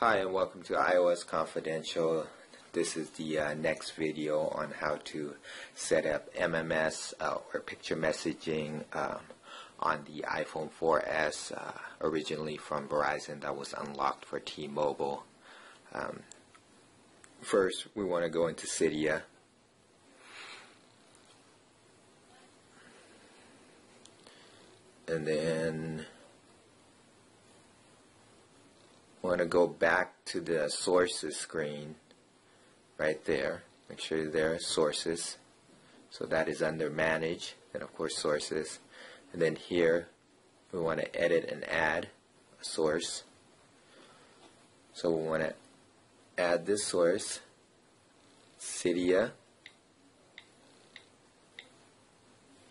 Hi and welcome to iOS Confidential. This is the uh, next video on how to set up MMS uh, or picture messaging um, on the iPhone 4S uh, originally from Verizon that was unlocked for T-Mobile. Um, first we want to go into Cydia. And then want to go back to the sources screen right there. Make sure there are sources. So that is under manage and of course sources. And then here we want to edit and add a source. So we want to add this source, Cydia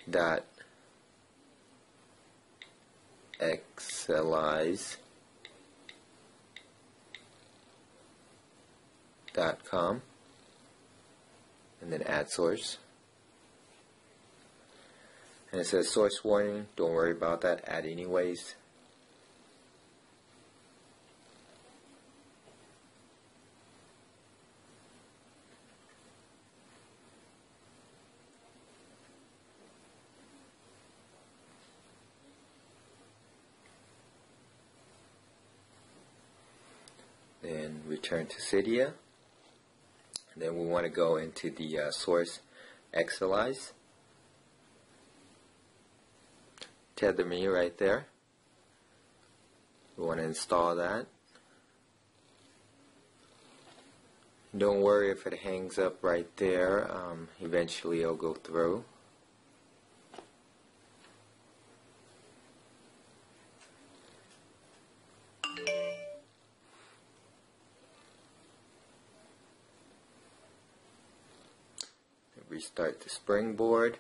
dot xsellize com and then add source. And it says source warning don't worry about that add anyways then return to Cydia then we want to go into the uh, source Xsellize. Tether me right there. We want to install that. Don't worry if it hangs up right there. Um, eventually it'll go through. Restart the springboard